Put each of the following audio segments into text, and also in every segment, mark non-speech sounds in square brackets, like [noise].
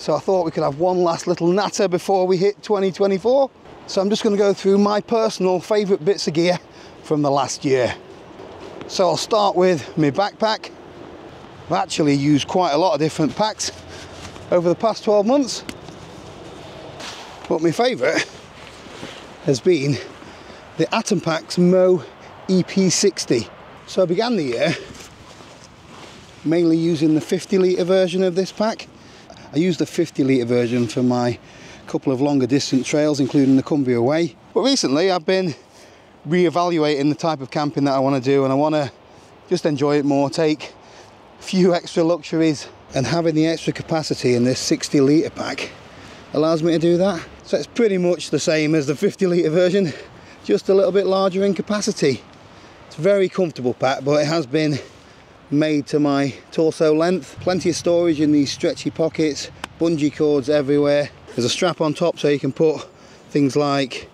So I thought we could have one last little natter before we hit 2024. So I'm just going to go through my personal favourite bits of gear from the last year. So I'll start with my backpack. I've actually used quite a lot of different packs over the past 12 months. But my favourite has been the Atom Packs Mo EP60. So I began the year mainly using the 50 litre version of this pack. I used the 50 litre version for my couple of longer distance trails, including the Cumbria Way. But recently I've been re-evaluating the type of camping that I want to do and I want to just enjoy it more, take a few extra luxuries and having the extra capacity in this 60 litre pack allows me to do that. So it's pretty much the same as the 50 litre version, just a little bit larger in capacity. It's a very comfortable pack, but it has been made to my torso length. Plenty of storage in these stretchy pockets, bungee cords everywhere. There's a strap on top so you can put things like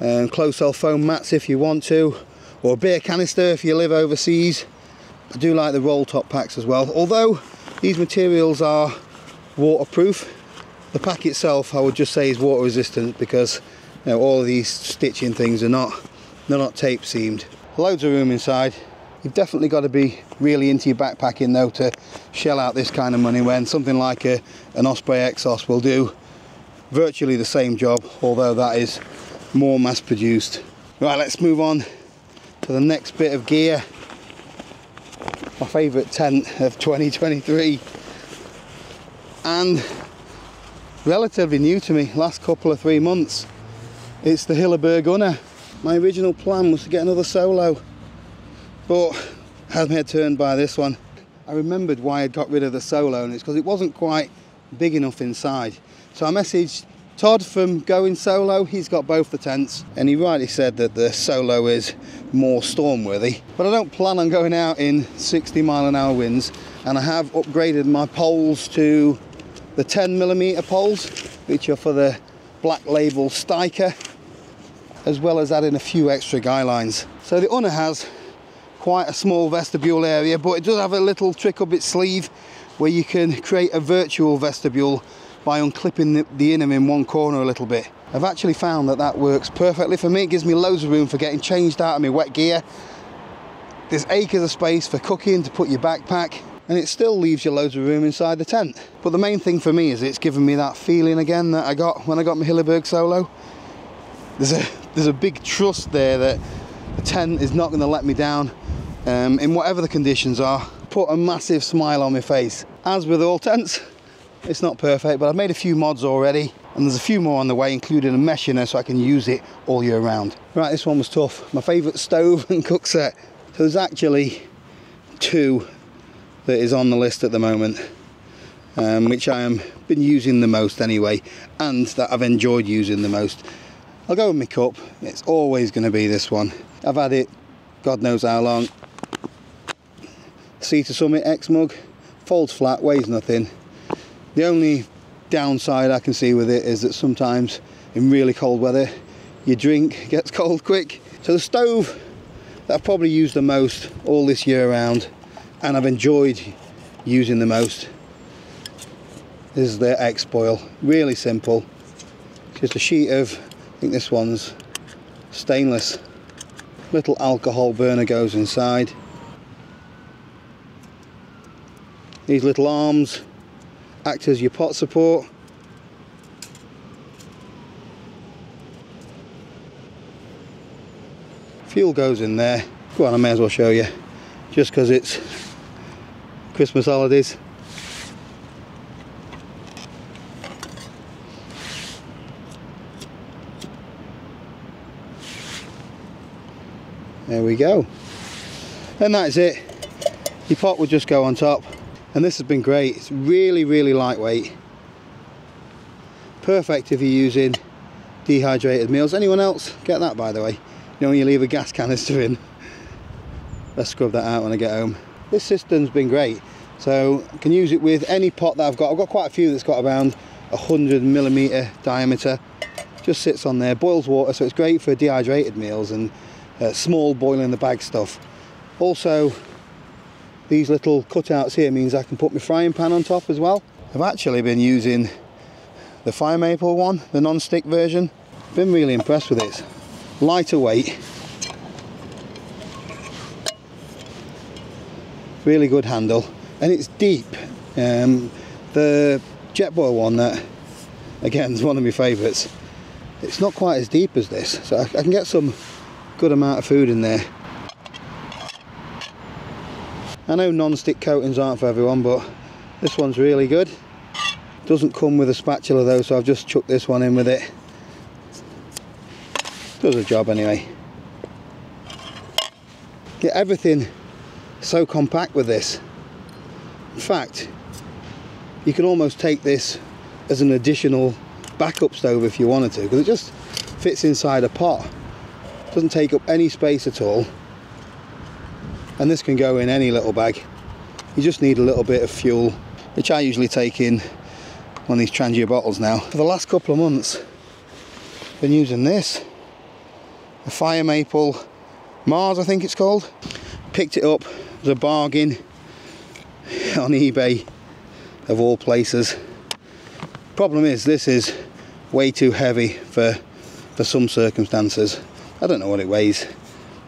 um, closed cell foam mats if you want to, or a beer canister if you live overseas. I do like the roll top packs as well. Although these materials are waterproof, the pack itself I would just say is water resistant because you know, all of these stitching things are not, they're not tape seamed. Loads of room inside, You've definitely got to be really into your backpacking though to shell out this kind of money when something like a, an Osprey Exos will do virtually the same job, although that is more mass produced. Right, let's move on to the next bit of gear. My favourite tent of 2023 and relatively new to me, last couple of three months. It's the Hilleberg Unna. My original plan was to get another solo but had head turned by this one. I remembered why I'd got rid of the solo and it's because it wasn't quite big enough inside. So I messaged Todd from Going Solo, he's got both the tents and he rightly said that the solo is more storm worthy. But I don't plan on going out in 60 mile an hour winds and I have upgraded my poles to the 10 millimeter poles which are for the black label Staika as well as adding a few extra guy lines. So the Unna has quite a small vestibule area but it does have a little trick up its sleeve where you can create a virtual vestibule by unclipping the, the inner in one corner a little bit. I've actually found that that works perfectly for me. It gives me loads of room for getting changed out of my wet gear. There's acres of space for cooking to put your backpack and it still leaves you loads of room inside the tent. But the main thing for me is it's given me that feeling again that I got when I got my Hilleberg Solo. There's a, there's a big trust there that the tent is not going to let me down um, in whatever the conditions are, put a massive smile on my face. As with all tents, it's not perfect, but I've made a few mods already, and there's a few more on the way, including a mesh in there so I can use it all year round. Right, this one was tough. My favourite stove [laughs] and cook set. So there's actually two that is on the list at the moment, um, which I am been using the most anyway, and that I've enjoyed using the most. I'll go with my cup. It's always going to be this one. I've had it God knows how long. Sea to Summit X mug, folds flat, weighs nothing. The only downside I can see with it is that sometimes in really cold weather your drink [laughs] gets cold quick. So the stove that I've probably used the most all this year round and I've enjoyed using the most is the X-Boil. Really simple. Just a sheet of, think this one's stainless. Little alcohol burner goes inside. These little arms act as your pot support. Fuel goes in there. Go on, I may as well show you. Just because it's Christmas holidays. There we go. And that's it. Your pot will just go on top. And this has been great. It's really really lightweight. Perfect if you're using dehydrated meals. Anyone else? Get that by the way. You know when you leave a gas canister in? Let's scrub that out when I get home. This system's been great. So I can use it with any pot that I've got. I've got quite a few that's got around 100 millimeter diameter. Just sits on there boils water so it's great for dehydrated meals and uh, small boil in the bag stuff also these little cutouts here means I can put my frying pan on top as well. I've actually been using the fire maple one, the non-stick version. Been really impressed with it. Lighter weight. Really good handle. And it's deep. Um, the Jetboil one that, again, is one of my favourites. It's not quite as deep as this. So I, I can get some good amount of food in there. I know non-stick coatings aren't for everyone, but this one's really good. Doesn't come with a spatula though, so I've just chucked this one in with it. Does a job anyway. Get everything so compact with this. In fact, you can almost take this as an additional backup stove if you wanted to, because it just fits inside a pot. Doesn't take up any space at all. And this can go in any little bag. You just need a little bit of fuel, which I usually take in one of these Trangia bottles now. For the last couple of months, I've been using this, a Fire Maple Mars I think it's called. Picked it up as a bargain [laughs] on eBay of all places. Problem is this is way too heavy for for some circumstances. I don't know what it weighs.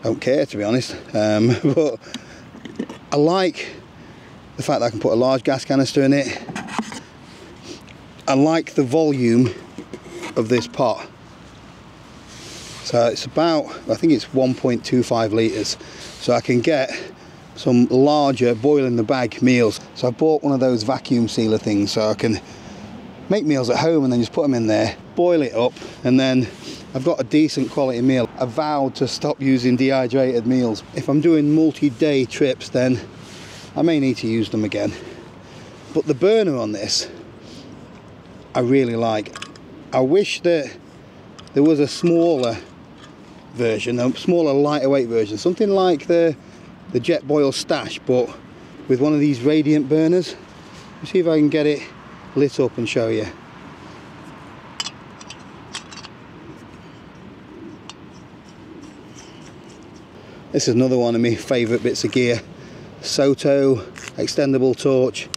I don't care to be honest. Um, [laughs] but I like the fact that I can put a large gas canister in it I like the volume of this pot. So it's about, I think it's 1.25 litres. So I can get some larger boil in the bag meals. So I bought one of those vacuum sealer things so I can make meals at home and then just put them in there, boil it up and then I've got a decent quality meal. I vowed to stop using dehydrated meals. If I'm doing multi-day trips then I may need to use them again. But the burner on this I really like. I wish that there was a smaller version, a smaller lighter weight version, something like the the Jetboil Stash, but with one of these radiant burners. Let's see if I can get it lit up and show you. This is another one of my favourite bits of gear. Soto extendable torch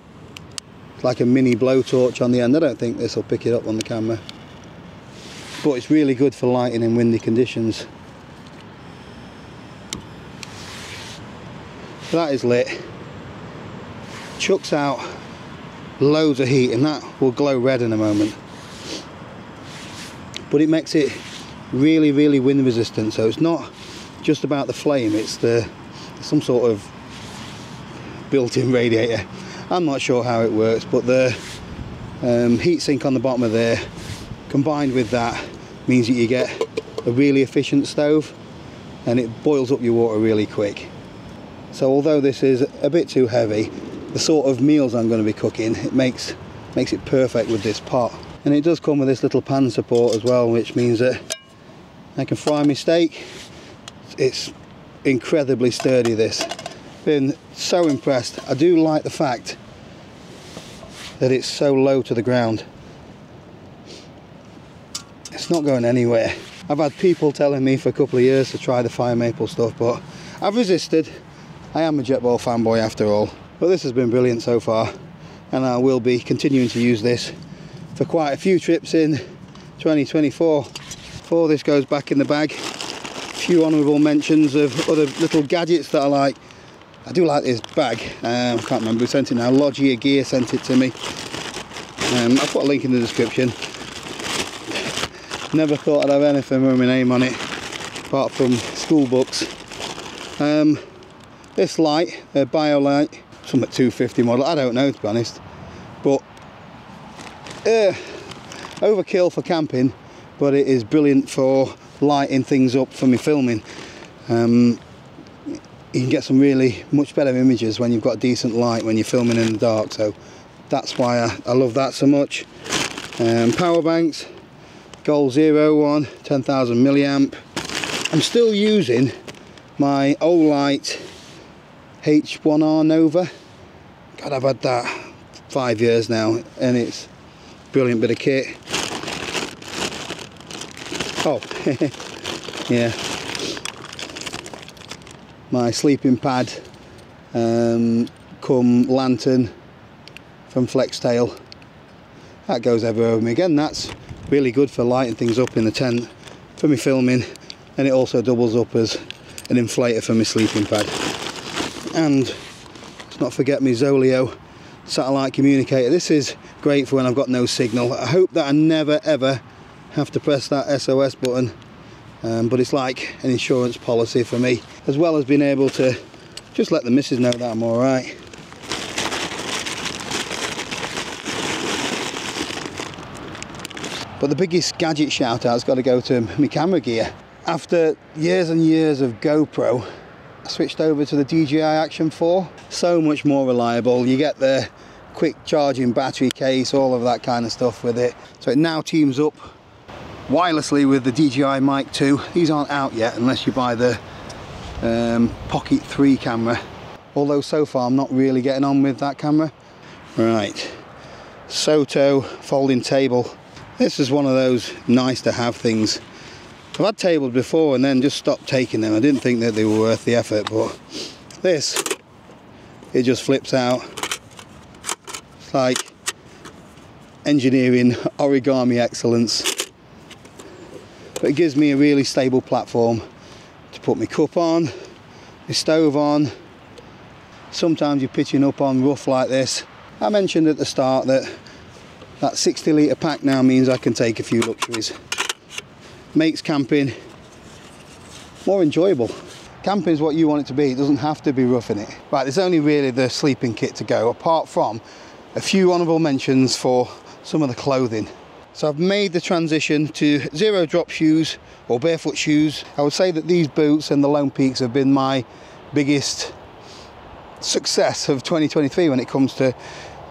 like a mini blowtorch on the end. I don't think this will pick it up on the camera. But it's really good for lighting in windy conditions. That is lit. Chucks out loads of heat and that will glow red in a moment. But it makes it really, really wind resistant. So it's not just about the flame, it's the some sort of built-in radiator. I'm not sure how it works, but the um, heat sink on the bottom of there, combined with that, means that you get a really efficient stove and it boils up your water really quick. So although this is a bit too heavy, the sort of meals I'm going to be cooking, it makes makes it perfect with this pot. And it does come with this little pan support as well, which means that I can fry my steak. It's incredibly sturdy this been so impressed. I do like the fact that it's so low to the ground. It's not going anywhere. I've had people telling me for a couple of years to try the fire maple stuff, but I've resisted. I am a Jetboil fanboy after all. But this has been brilliant so far, and I will be continuing to use this for quite a few trips in 2024. Before this goes back in the bag, few honourable mentions of other little gadgets that I like. I do like this bag. Um, I can't remember who sent it now. Logia Gear sent it to me. Um, I'll put a link in the description. Never thought I'd have anything with my name on it, apart from school books. Um, this light, a BioLite, some at 250 model. I don't know to be honest, but uh, overkill for camping, but it is brilliant for lighting things up for me filming. Um, you can get some really much better images when you've got decent light when you're filming in the dark so that's why I, I love that so much. Um, power banks goal zero one 10,000 milliamp. I'm still using my Olight H1R Nova. God I've had that five years now and it's brilliant bit of kit oh [laughs] yeah. My sleeping pad um, lantern from Flextail. That goes everywhere with me. Again that's really good for lighting things up in the tent for me filming and it also doubles up as an inflator for my sleeping pad. And let's not forget my Zoleo satellite communicator. This is great for when I've got no signal. I hope that I never ever have to press that SOS button um, but it's like an insurance policy for me as well as being able to just let the missus know that I'm alright But the biggest gadget shout out's got to go to my camera gear. After years and years of GoPro, I switched over to the DJI Action 4. So much more reliable. You get the quick charging battery case, all of that kind of stuff with it. So it now teams up wirelessly with the DJI Mic 2. These aren't out yet unless you buy the um, Pocket 3 camera. Although so far I'm not really getting on with that camera. Right, Soto folding table. This is one of those nice to have things. I've had tables before and then just stopped taking them. I didn't think that they were worth the effort, but this, it just flips out. It's like engineering origami excellence. But it gives me a really stable platform to put my cup on, my stove on. Sometimes you're pitching up on rough like this. I mentioned at the start that that 60 litre pack now means I can take a few luxuries. Makes camping more enjoyable. Camping is what you want it to be, it doesn't have to be rough in it. Right, there's only really the sleeping kit to go, apart from a few honourable mentions for some of the clothing. So I've made the transition to zero drop shoes or barefoot shoes. I would say that these boots and the Lone Peaks have been my biggest success of 2023 when it comes to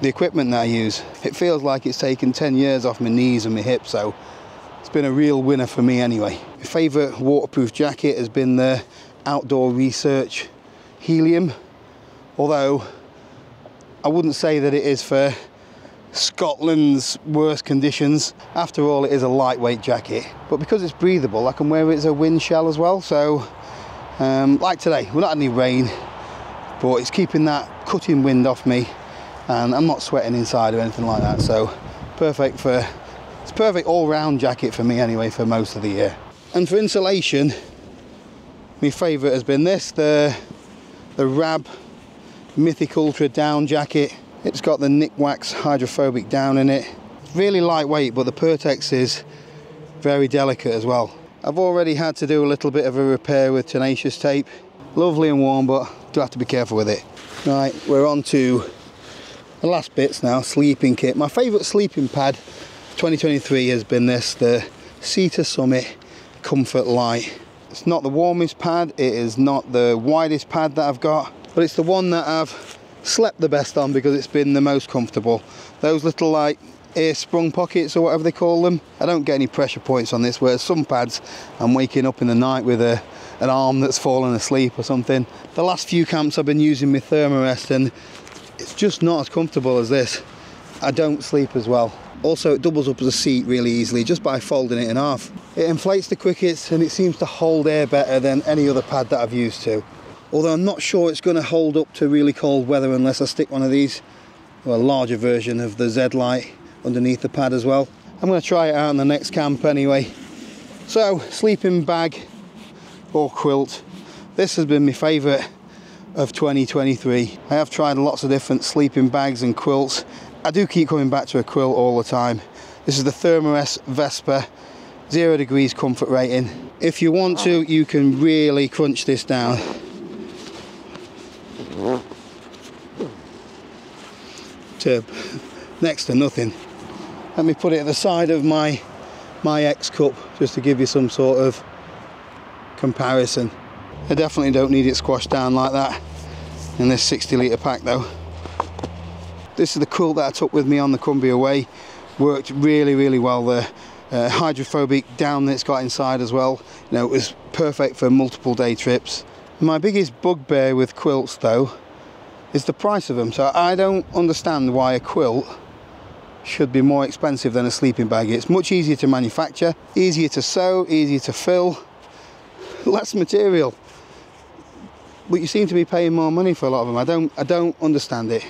the equipment that I use. It feels like it's taken 10 years off my knees and my hips, so it's been a real winner for me anyway. My favourite waterproof jacket has been the Outdoor Research Helium, although I wouldn't say that it is for Scotland's worst conditions. After all, it is a lightweight jacket, but because it's breathable, I can wear it as a wind shell as well. So, um, like today, we're not any rain, but it's keeping that cutting wind off me. And I'm not sweating inside or anything like that. So perfect for it's perfect all-round jacket for me anyway for most of the year. And for insulation my favorite has been this the the Rab Mythic Ultra down jacket it's got the Nikwax hydrophobic down in it really lightweight but the Pertex is very delicate as well I've already had to do a little bit of a repair with tenacious tape lovely and warm but do have to be careful with it right we're on to the last bits now, sleeping kit. My favourite sleeping pad 2023 has been this, the Sea to Summit Comfort Light. It's not the warmest pad, it is not the widest pad that I've got, but it's the one that I've slept the best on because it's been the most comfortable. Those little like air sprung pockets or whatever they call them, I don't get any pressure points on this, whereas some pads I'm waking up in the night with a an arm that's fallen asleep or something. The last few camps I've been using my Thermarest and it's just not as comfortable as this. I don't sleep as well. Also, it doubles up as a seat really easily just by folding it in half. It inflates the quickest and it seems to hold air better than any other pad that I've used to. Although I'm not sure it's going to hold up to really cold weather unless I stick one of these, well, a larger version of the Z Lite underneath the pad as well. I'm going to try it out in the next camp anyway. So, sleeping bag or quilt. This has been my favourite of 2023. I have tried lots of different sleeping bags and quilts. I do keep coming back to a quilt all the time. This is the Thermarest Vesper, zero degrees comfort rating. If you want to, you can really crunch this down. To next to nothing. Let me put it at the side of my my X cup just to give you some sort of comparison. I definitely don't need it squashed down like that in this 60 litre pack though. This is the quilt that I took with me on the Cumbria Way. Worked really, really well there. Uh, hydrophobic down that it's got inside as well. You know, it was perfect for multiple day trips. My biggest bugbear with quilts though is the price of them. So I don't understand why a quilt should be more expensive than a sleeping bag. It's much easier to manufacture, easier to sew, easier to fill, [laughs] less material but you seem to be paying more money for a lot of them. I don't, I don't understand it.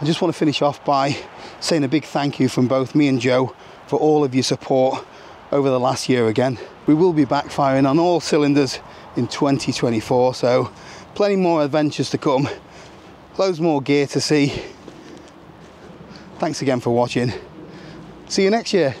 I just want to finish off by saying a big thank you from both me and Joe for all of your support over the last year again. We will be backfiring on all cylinders in 2024, so plenty more adventures to come, loads more gear to see. Thanks again for watching. See you next year.